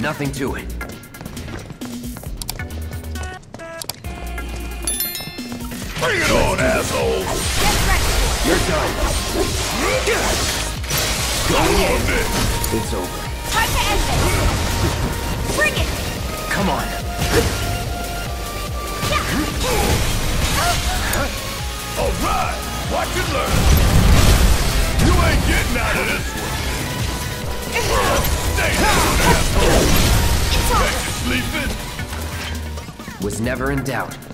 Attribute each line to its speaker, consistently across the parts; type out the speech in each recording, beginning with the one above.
Speaker 1: Nothing to it.
Speaker 2: Bring it on, asshole!
Speaker 1: You're done.
Speaker 2: Come on, then!
Speaker 1: It's over.
Speaker 3: Time to end this! Bring it!
Speaker 1: Come on.
Speaker 2: All right! Watch and learn! You ain't getting out of this one!
Speaker 1: Was never in doubt.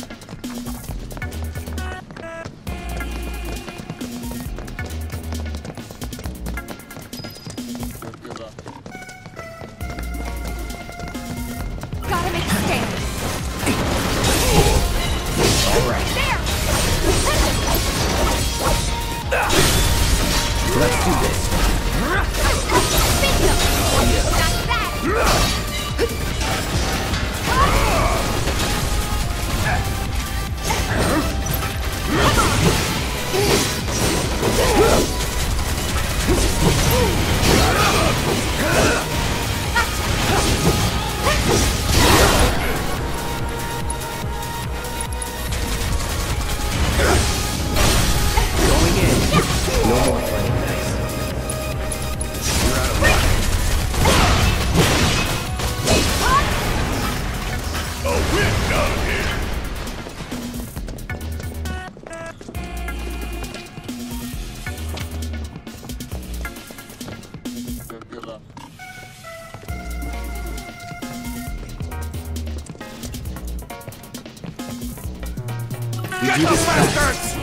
Speaker 1: You do this fast.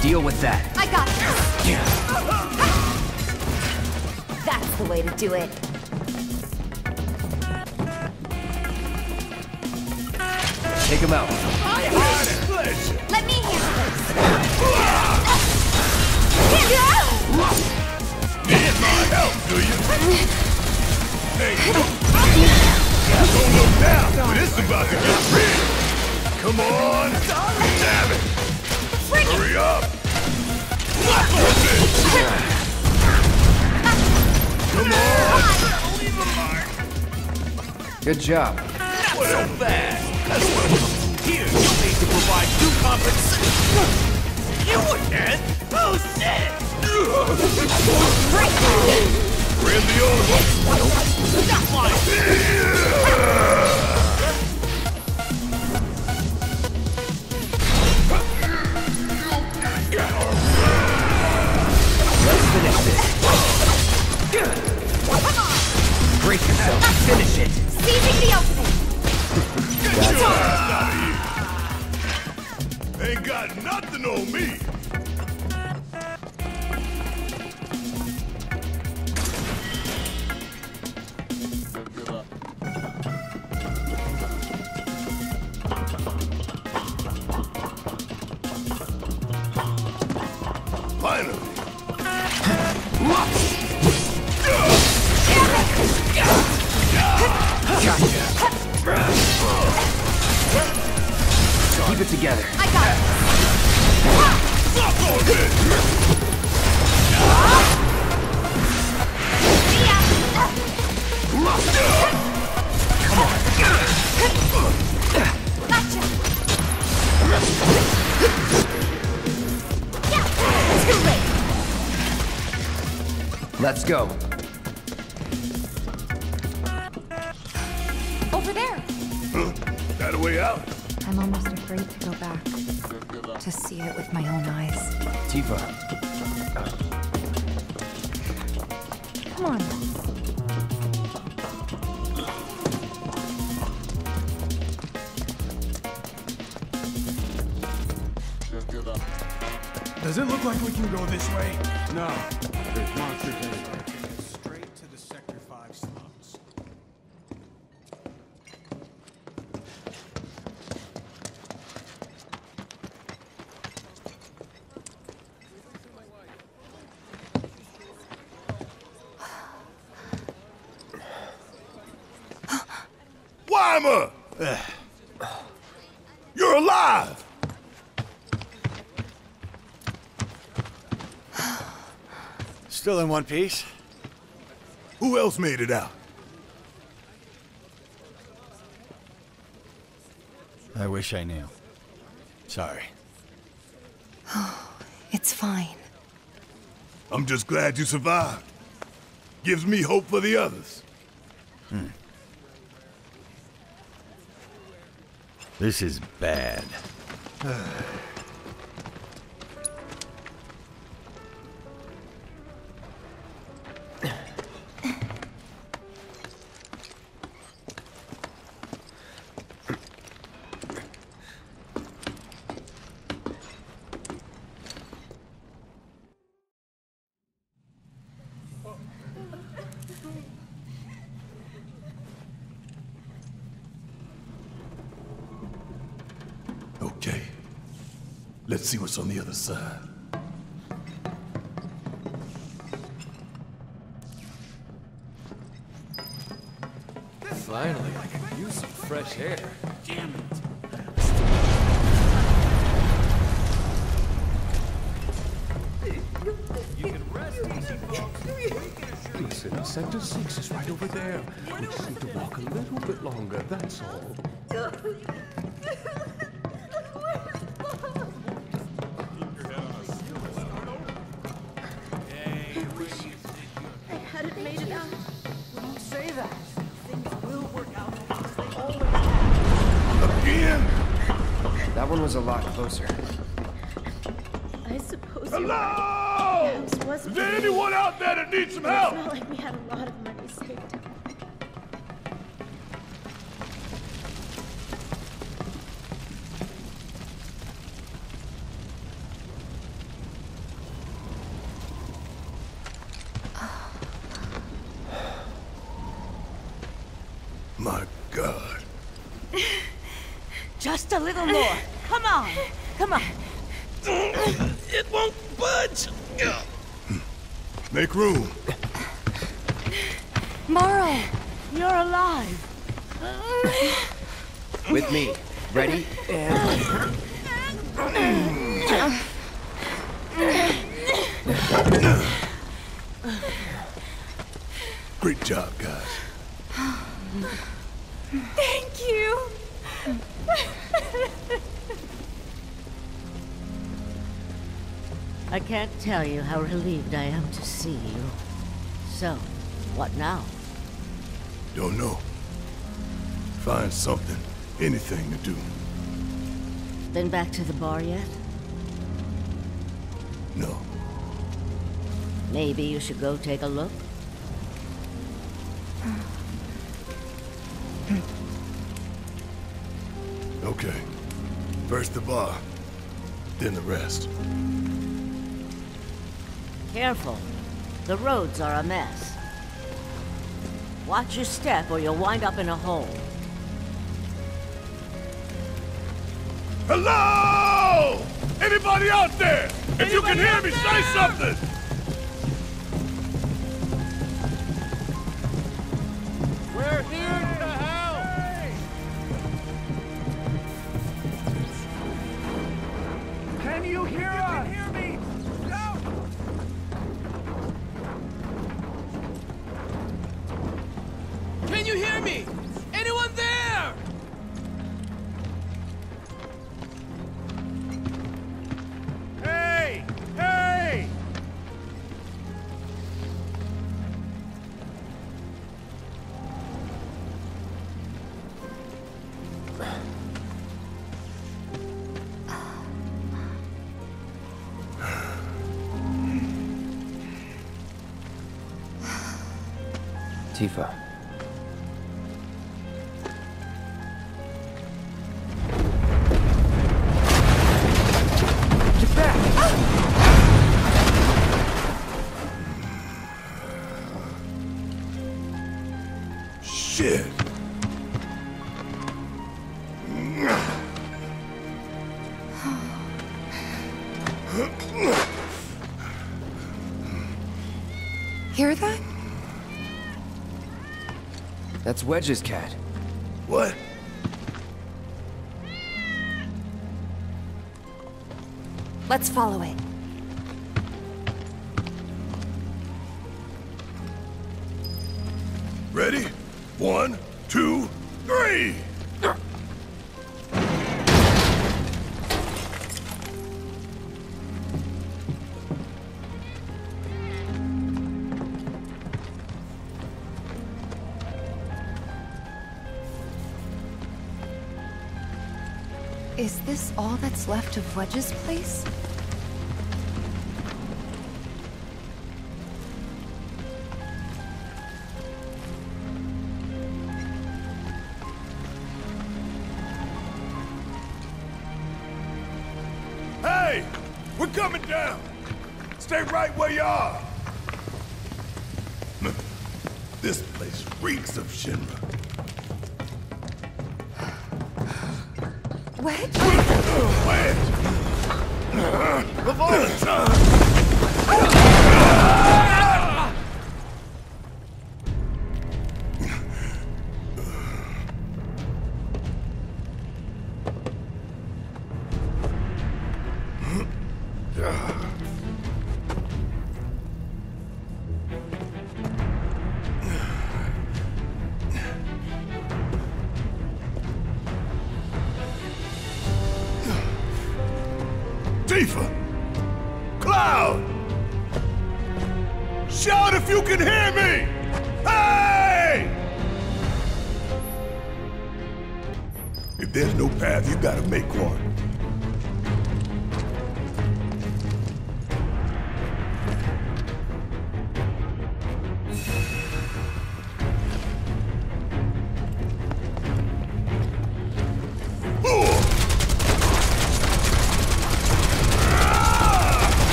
Speaker 1: Deal with that.
Speaker 3: I got it. Yeah. That's the way to do it.
Speaker 1: Take him out.
Speaker 2: Pleasure!
Speaker 3: Let me handle this!
Speaker 2: Need my help, do you? Hey, don't look down, but this is about to get real! Come on! Damn it!
Speaker 3: Bring it!
Speaker 2: Hurry up! Knock on this! Come on! Leave a mark!
Speaker 1: Good job.
Speaker 2: What so fast? That's what Here, you'll need to provide due compensation! You again? Oh shit! Bring Ain't got nothing on me!
Speaker 1: Go.
Speaker 3: Over there!
Speaker 2: Got a way out?
Speaker 4: I'm almost afraid to go back. To see it with my own eyes.
Speaker 1: Tifa.
Speaker 4: Come on.
Speaker 5: Does it look like we can go this way?
Speaker 6: No, there's monsters everywhere.
Speaker 2: Wymer! You're alive!
Speaker 7: Still in one piece.
Speaker 2: Who else made it out?
Speaker 7: I wish I knew. Sorry.
Speaker 4: Oh, It's fine.
Speaker 2: I'm just glad you survived. Gives me hope for the others. Hmm.
Speaker 7: This is bad.
Speaker 2: see what's on the other side.
Speaker 1: Finally, I could use some fresh air.
Speaker 5: Damn it. You can rest easy, folks.
Speaker 6: Listen, Sector 6 is right over there. We just need to walk a little bit longer, that's all.
Speaker 1: a lot closer.
Speaker 3: I suppose you're right.
Speaker 2: Hello!
Speaker 3: The house was
Speaker 2: Is there anyone out there that needs some
Speaker 3: It's
Speaker 2: help?
Speaker 8: What now?
Speaker 2: Don't know. Find something, anything to do.
Speaker 8: Been back to the bar yet?
Speaker 2: No.
Speaker 8: Maybe you should go take a look?
Speaker 2: Okay. First the bar, then the rest.
Speaker 8: Careful. The roads are a mess. Watch your step or you'll wind up in a hole.
Speaker 2: Hello! Anybody out there? If you can hear me, say something!
Speaker 1: That's Wedge's cat.
Speaker 2: What?
Speaker 4: Let's follow it.
Speaker 2: Wedge's place? Wedge?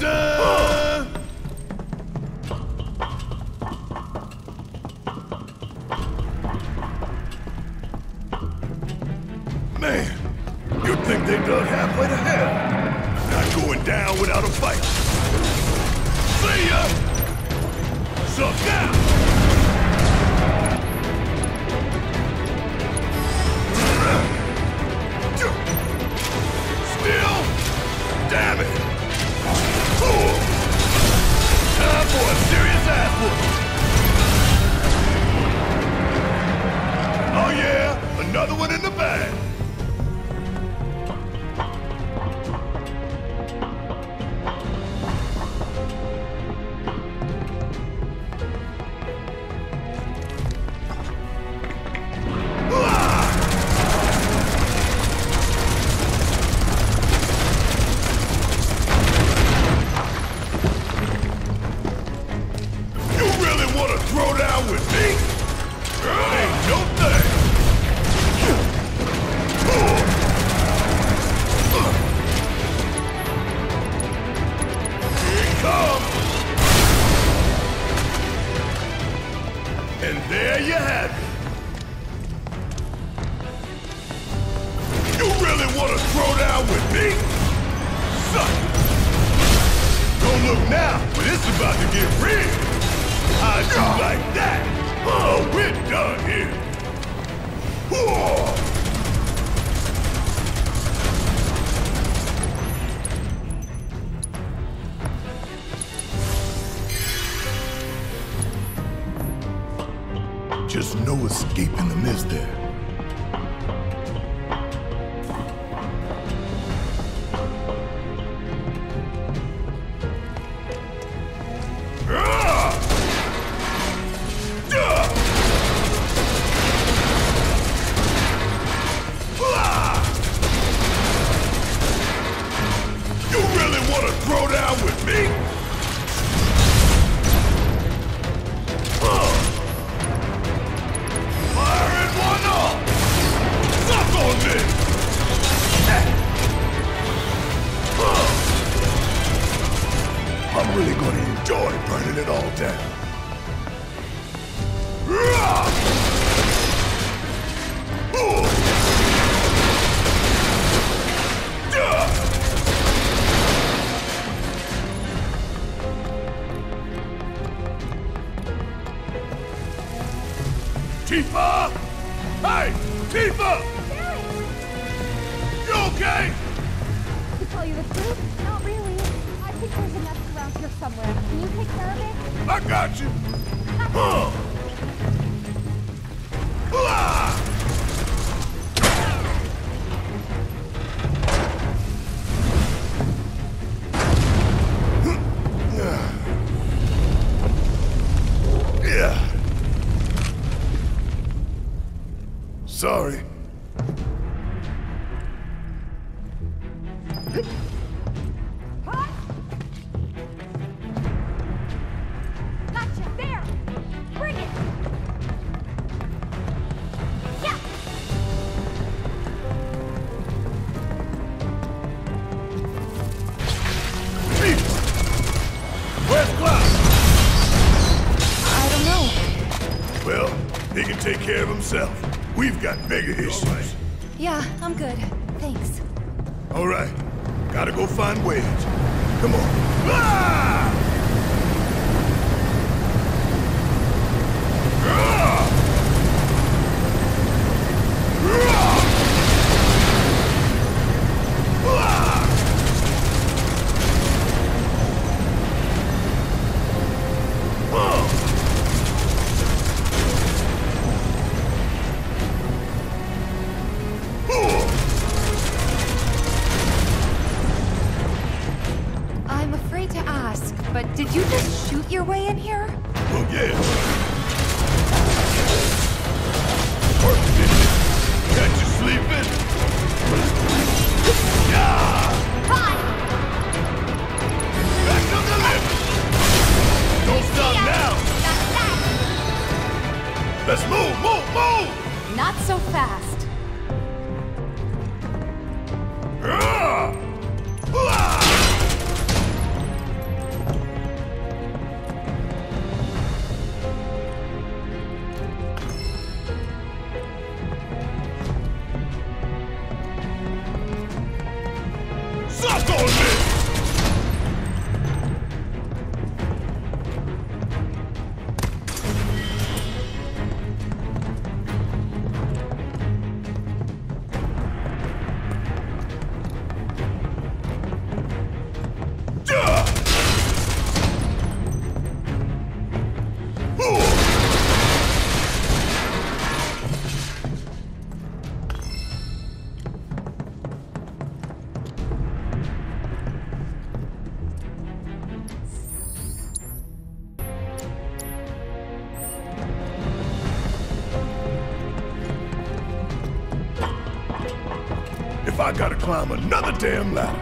Speaker 9: Da
Speaker 2: about to get. How'd you like that? Oh, we're done here. Whoa. Just no escape in the mist there. gotta climb another damn ladder.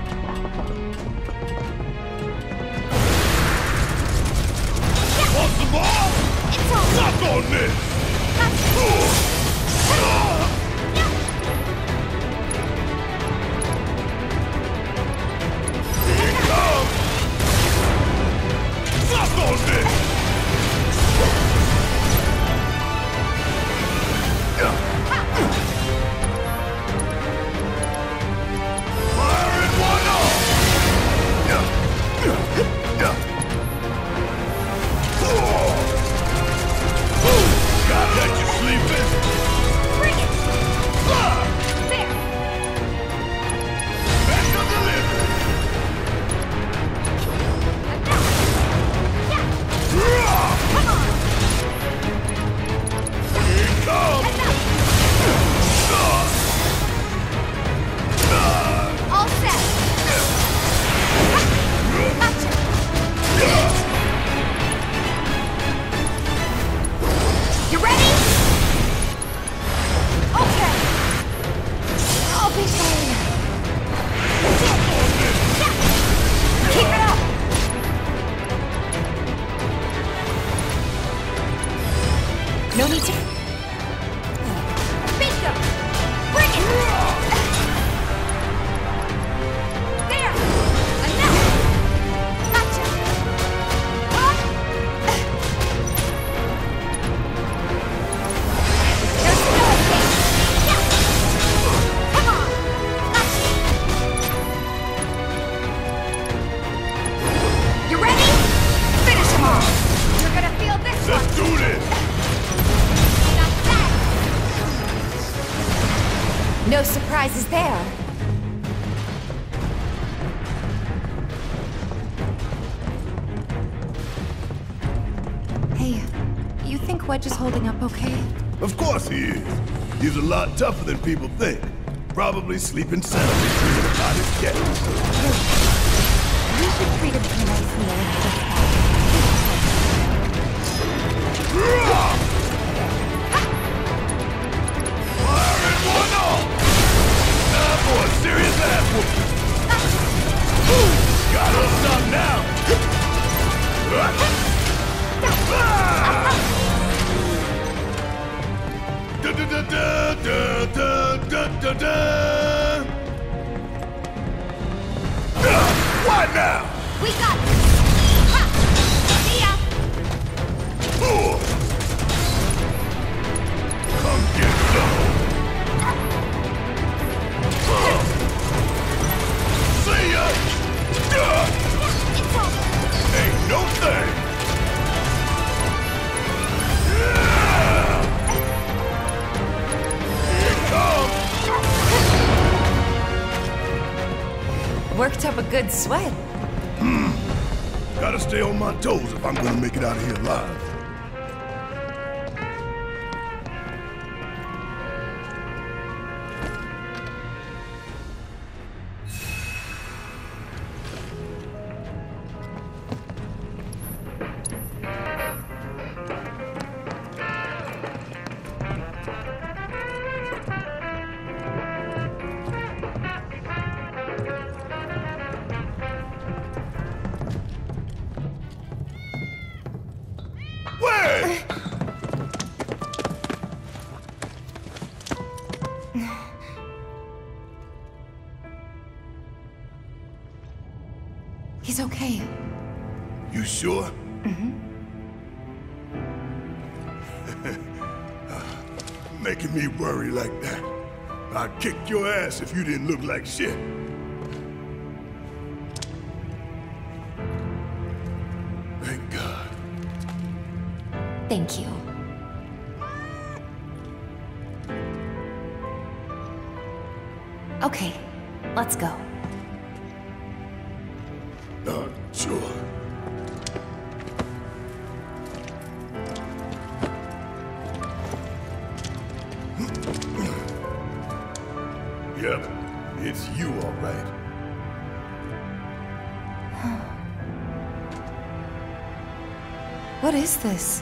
Speaker 4: No surprises there. Hey, you think Wedge is holding up okay?
Speaker 2: Of course he is. He's a lot tougher than people think. Probably sleeping soundly dreaming about his cat.
Speaker 4: We should treat him to a nice meal
Speaker 2: one serious ass whooping. Got us some now. Da da da da da da da da da. What now?
Speaker 10: We got!
Speaker 2: Ain't.
Speaker 4: Worked up a good sweat. Hmm.
Speaker 2: Gotta stay on my toes if I'm gonna make it out of here alive. Like that. I'd kick your ass if you didn't look like shit. Thank God.
Speaker 4: Thank you. This?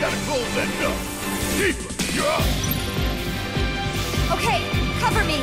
Speaker 2: got a cold that up.
Speaker 4: Keep it.
Speaker 2: Yeah. Okay, cover me.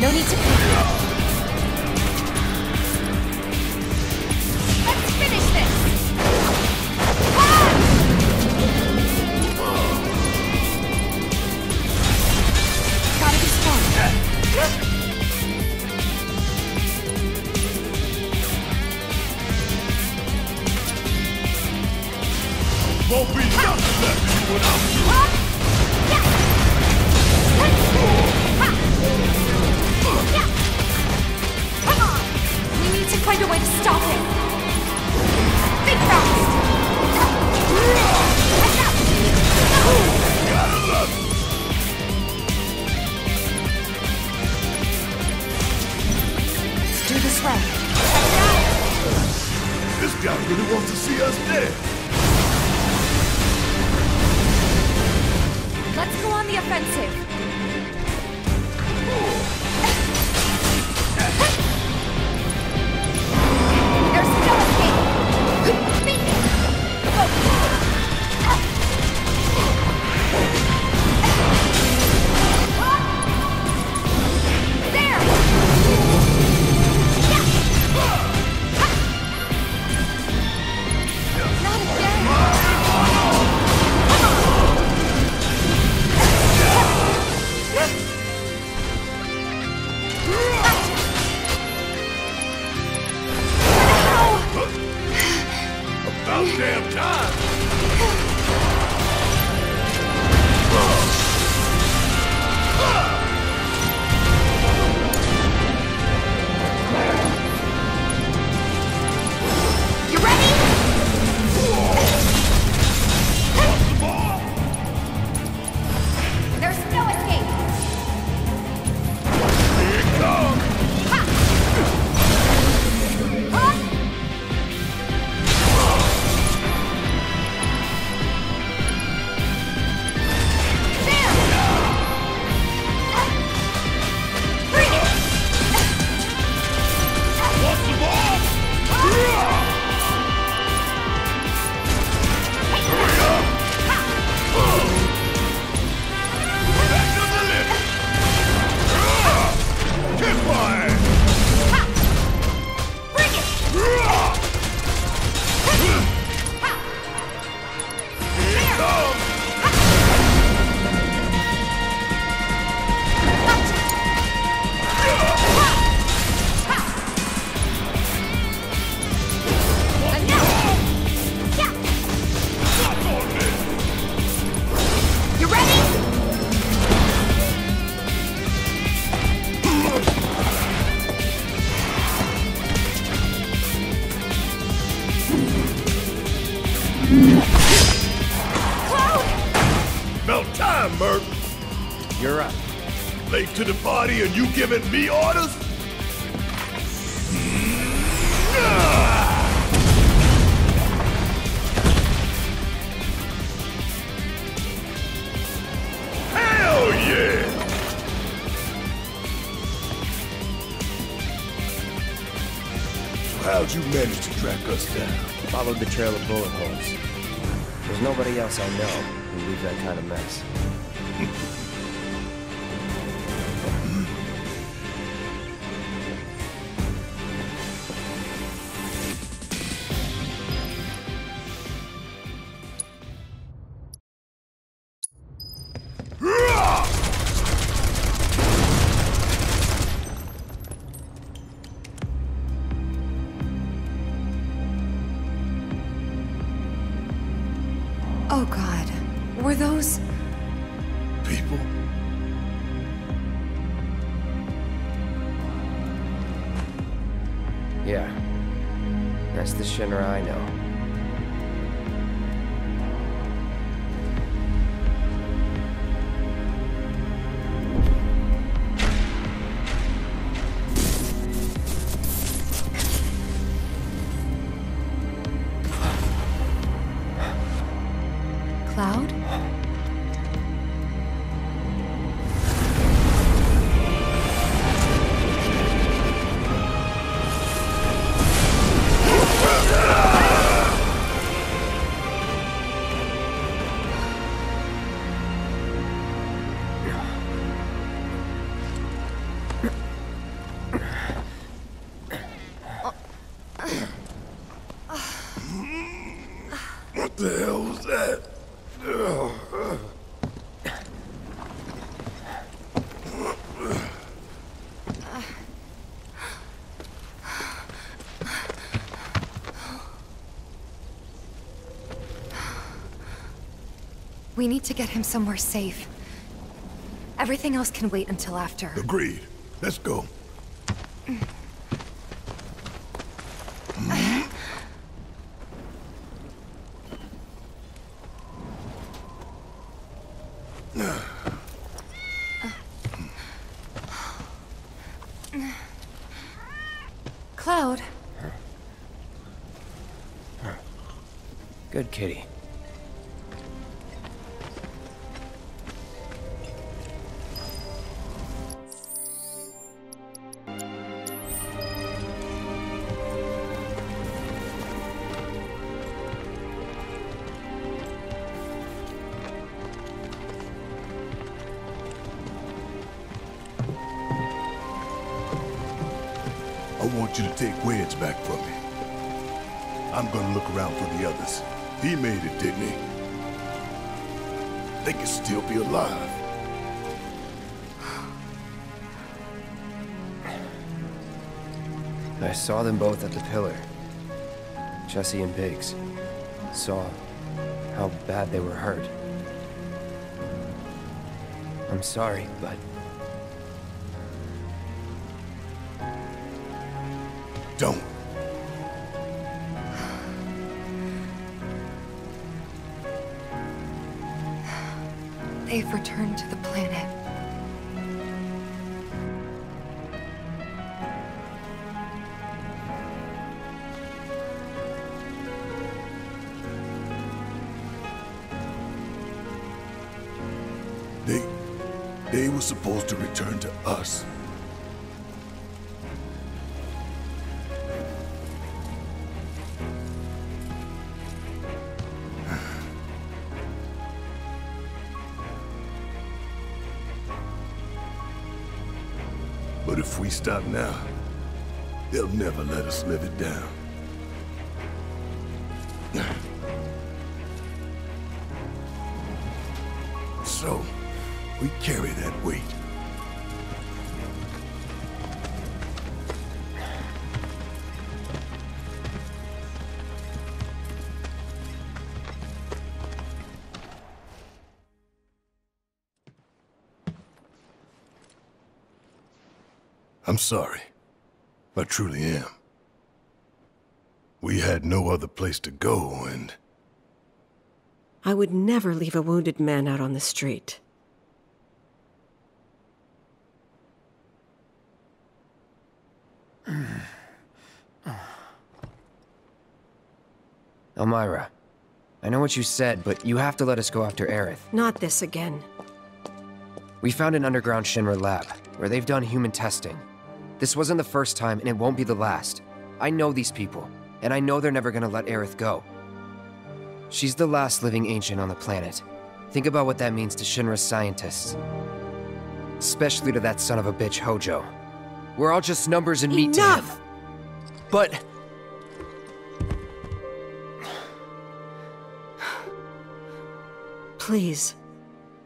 Speaker 10: ノニチ
Speaker 2: ュ Cloud! Time, Merc!
Speaker 1: You're up.
Speaker 2: Late to the party and you giving me orders? Hell yeah! So how'd you manage to track us down?
Speaker 1: followed the trail of bullet holes. There's nobody else I know who leaves that kind of mess.
Speaker 4: Cloud? We need to get him somewhere safe. Everything else can wait until after.
Speaker 2: Agreed. Let's go. I want you to take Wedge back from me. I'm gonna look around for the others. He made it, didn't he? They could still be alive.
Speaker 1: I saw them both at the pillar. Jesse and Biggs. Saw how bad they were hurt. I'm sorry, but
Speaker 2: Don't.
Speaker 4: they've returned to the planet.
Speaker 2: They... They were supposed to return to us. Stop now, they'll never let us live it down. So, we carry that weight. I'm sorry. I truly am. We had no other place to go, and
Speaker 11: I would never leave a wounded man out on the street.
Speaker 1: Elmyra, I know what you said, but you have to let us go after Aerith.
Speaker 11: Not this again.
Speaker 1: We found an underground Shinra lab, where they've done human testing. This wasn't the first time, and it won't be the last. I know these people, and I know they're never gonna let Aerith go. She's the last living ancient on the planet. Think about what that means to Shinra's scientists. Especially to that son of a bitch, Hojo. We're all just numbers and meat to him.
Speaker 11: Enough!
Speaker 1: But...
Speaker 11: Please.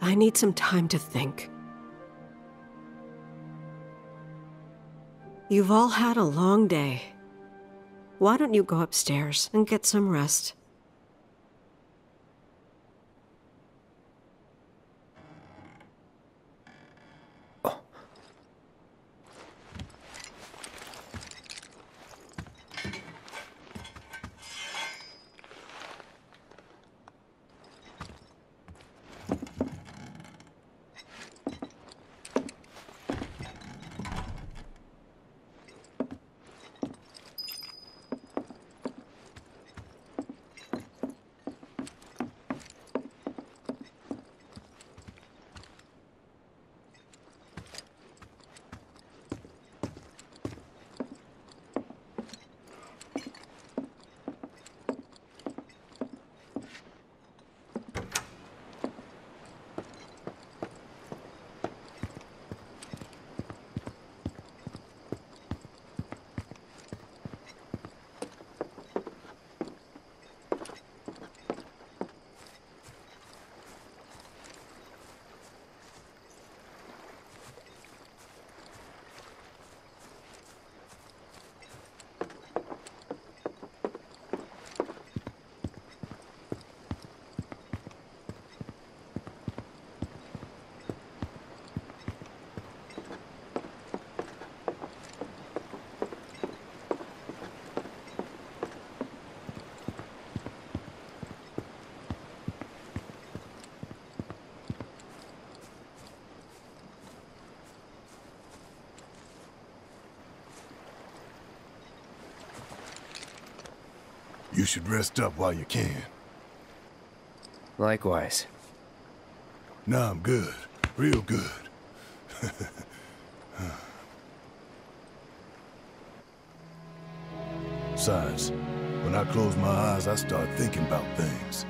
Speaker 11: I need some time to think. You've all had a long day. Why don't you go upstairs and get some rest?
Speaker 2: You should rest up while you can.
Speaker 1: Likewise.
Speaker 2: No, I'm good. Real good. Besides, when I close my eyes, I start thinking about things.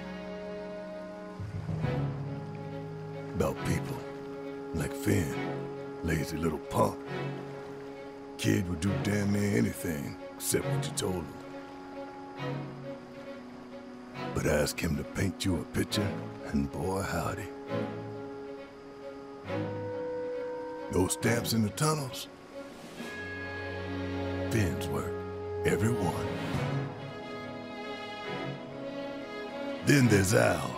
Speaker 2: About people. Like Finn. Lazy little punk. Kid would do damn near anything, except what you told him. But ask him to paint you a picture, and boy howdy. No stamps in the tunnels? Finn's work. Every one. Then there's Al,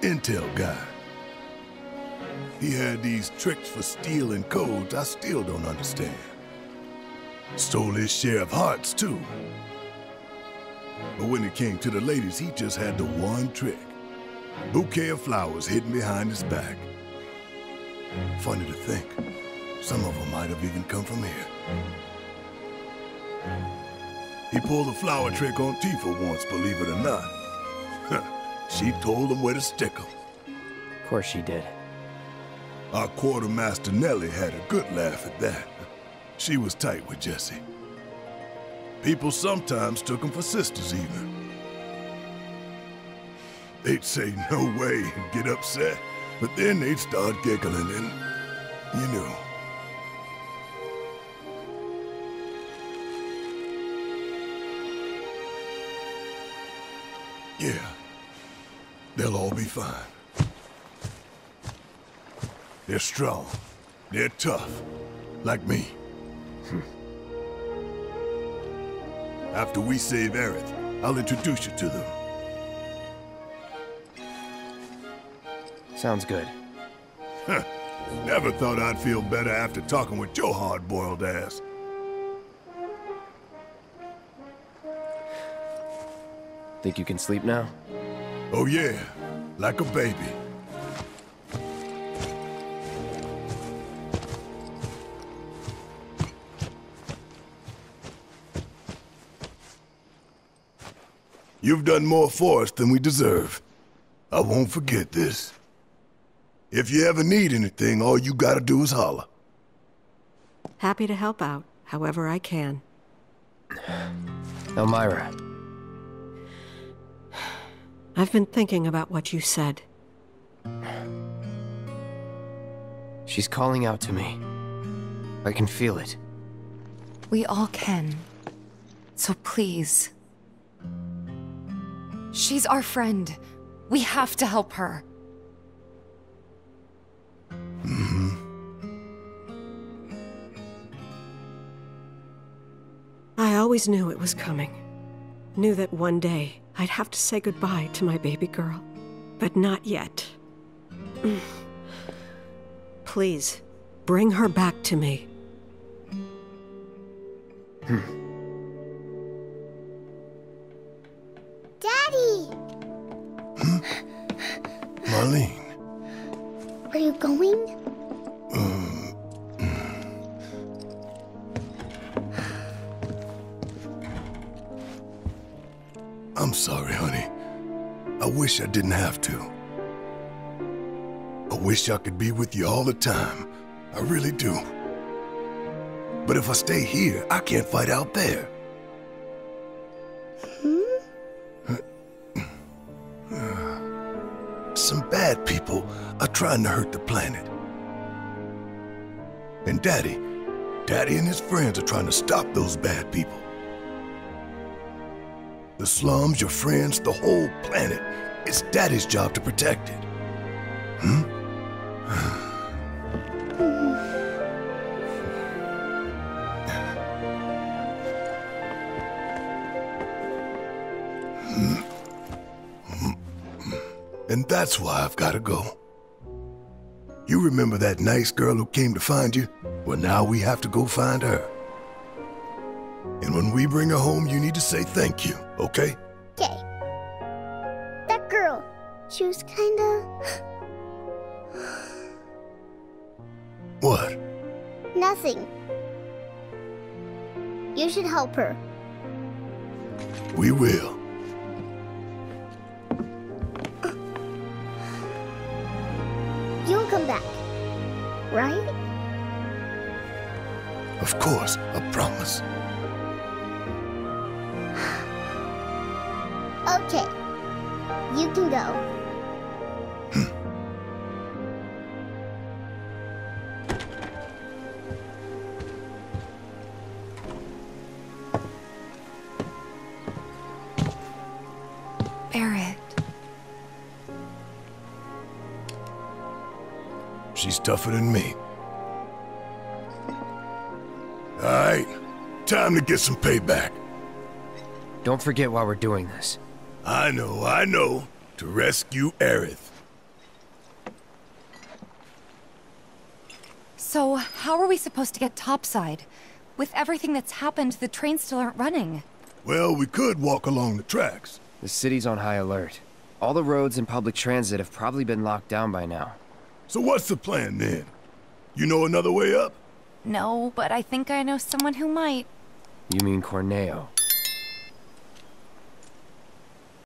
Speaker 2: intel guy. He had these tricks for stealing codes I still don't understand. Stole his share of hearts, too. But when it came to the ladies, he just had the one trick. Bouquet of flowers hidden behind his back. Funny to think, some of them might have even come from here. He pulled a flower trick on Tifa once, believe it or not. she told him where to stick 'em.
Speaker 1: Of course she did.
Speaker 2: Our quartermaster Nellie had a good laugh at that. She was tight with Jesse. People sometimes took them for sisters, even. They'd say no way and get upset, but then they'd start giggling and, you know. Yeah, they'll all be fine. They're strong. They're tough. Like me. Hmm. After we save Aerith, I'll introduce you to them.
Speaker 1: Sounds good.
Speaker 2: Never thought I'd feel better after talking with your hard-boiled ass.
Speaker 1: Think you can sleep now?
Speaker 2: Oh yeah, like a baby. You've done more for us than we deserve. I won't forget this. If you ever need anything, all you gotta do is holler.
Speaker 11: Happy to help out, however I can.
Speaker 1: Elmyra.
Speaker 11: I've been thinking about what you said.
Speaker 1: She's calling out to me. I can feel it.
Speaker 4: We all can. So please.
Speaker 3: She's our friend. We have to help her. Mm-hmm.
Speaker 11: I always knew it was coming. Knew that one day I'd have to say goodbye to my baby girl. But not yet. Mm. Please, bring her back to me.
Speaker 10: Daddy!
Speaker 2: Marlene.
Speaker 10: Where you going? Mm.
Speaker 2: I'm sorry, honey. I wish I didn't have to. I wish I could be with you all the time. I really do. But if I stay here, I can't fight out there. Trying to hurt the planet. And Daddy, Daddy and his friends are trying to stop those bad people. The slums, your friends, the whole planet. It's Daddy's job to protect it. Hmm? hmm? hmm? hmm? And that's why I've gotta go. Remember that nice girl who came to find you? Well, now we have to go find her. And when we bring her home, you need to say thank you, okay?
Speaker 10: Okay. That girl, she was kinda.
Speaker 2: What?
Speaker 10: nothing. You should help her.
Speaker 2: We will. Course, a promise.
Speaker 10: Okay. You can go.
Speaker 4: Hmm. Barret.
Speaker 2: She's tougher than me. Time to get some payback.
Speaker 1: Don't forget why we're doing this.
Speaker 2: I know, I know. To rescue Aerith.
Speaker 4: So, how are we supposed to get topside? With everything that's happened, the trains still aren't running.
Speaker 2: Well, we could walk along the tracks.
Speaker 1: The city's on high alert. All the roads and public transit have probably been locked down by now.
Speaker 2: So what's the plan then? You know another way up?
Speaker 4: No, but I think I know someone who might.
Speaker 1: You mean Corneo?